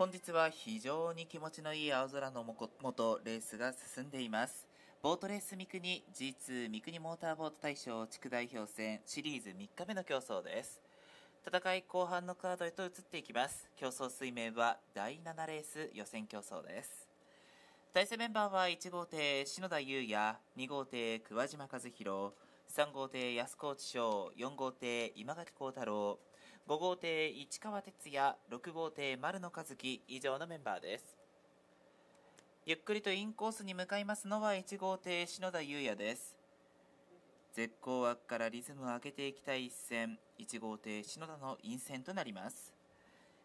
本日は非常に気持ちのいい青空のもとレースが進んでいます。ボートレース三国 G2 三国モーターボート大賞地区代表戦シリーズ3日目の競争です。戦い後半のカードへと移っていきます。競争水面は第7レース予選競争です。対戦メンバーは1号艇篠田優也2号艇桑島和弘3号艇安河内翔4号艇今垣幸太郎5号艇市川哲也6号艇丸野和樹以上のメンバーです。ゆっくりとインコースに向かいますのは1号艇篠田優也です。絶好枠からリズムを上げていきたい一戦1号艇篠田の陰線となります。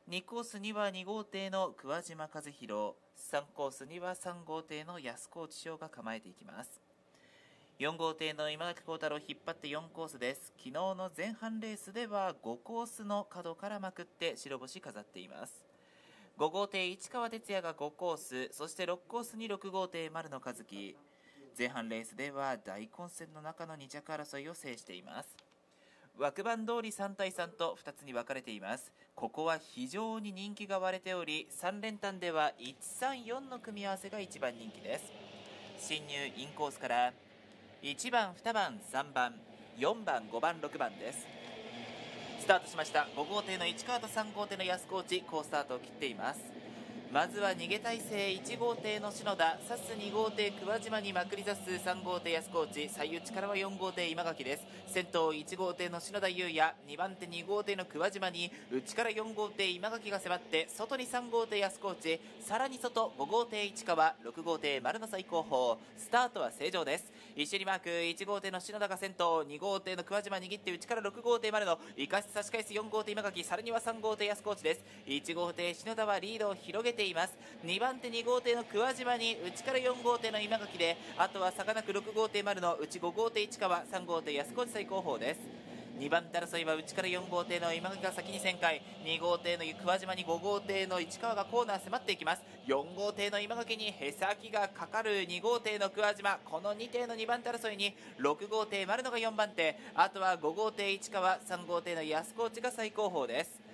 2コースには2号艇の桑島和弘3コースには3号艇の安河内翔が構えていきます。4号艇の今垣幸太郎引っ張って4コースです。昨日の前半レースでは5コースの角からまくって白星飾っています。5号艇市川哲也が5コースそして6コースに6号艇丸野和樹。前半レースでは大混戦の中の2着争いを制しています。枠番通り3対3と2つに分かれています。ここは非常に人気が割れており3連単では134の組み合わせが一番人気です。進入インコースから1番2番3番4番5番6番です。スタートしました。5号艇の市川と3号艇の安河内好スタートを切っています。まずは逃げ体勢1号艇の篠田サス2号艇桑島にまくり出す3号艇安河内最内からは4号艇今垣です。先頭1号艇の篠田優也2番手2号艇の桑島に内から4号艇今垣が迫って外に3号艇安河内さらに外5号艇市川6号艇丸の最高峰。スタートは正常です。一緒にマーク1号艇の篠田が先頭2号艇の桑島握って内から6号艇丸の生かし差し返す4号艇今垣さらには3号艇安河内です。1号艇篠田はリードを広げています。2番手2号艇の桑島に内から4号艇の今垣であとは差がなく6号艇丸の内5号艇市川3号艇安河内最高峰です。2番手争いは内から4号艇の今垣が先に旋回。2号艇の桑島に5号艇の市川がコーナー迫っていきます。4号艇の今垣にへさきがかかる。2号艇の桑島この2艇の2番手争いに6号艇丸野が4番手。あとは5号艇市川3号艇の安河内が最高峰です。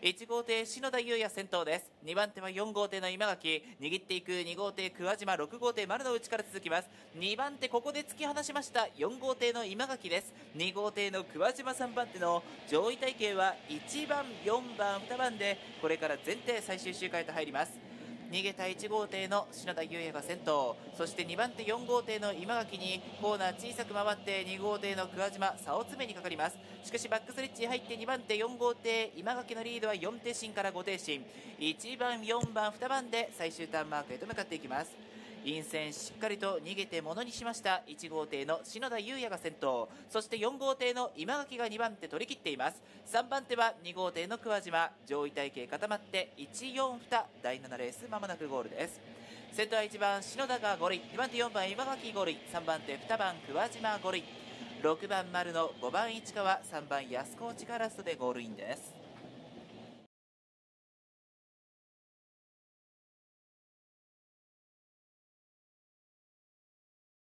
1号艇篠田優也先頭です。2番手は4号艇の今垣。握っていく2号艇桑島6号艇丸の内から続きます。2番手ここで突き放しました。4号艇の今垣です。2号艇の桑島3番手の上位体系は1番4番2番でこれから全艇最終周回と入ります。逃げた1号艇の篠田優也が先頭。そして2番手4号艇の今垣にコーナー小さく回って2号艇の桑島差を詰めにかかります。しかしバックストレッチに入って2番手4号艇今垣のリードは4手進から5手進1番4番2番で最終ターンマークへと向かっていきます。陰線しっかりと逃げてものにしました。1号艇の篠田優也が先頭。そして4号艇の今垣が2番手取り切っています。3番手は2号艇の桑島。上位体系固まって142第7レースまもなくゴールです。先頭は1番篠田が5塁2番手4番今垣5塁3番手2番桑島5塁6番丸の5番市川。3番安河内がラストでゴールインです。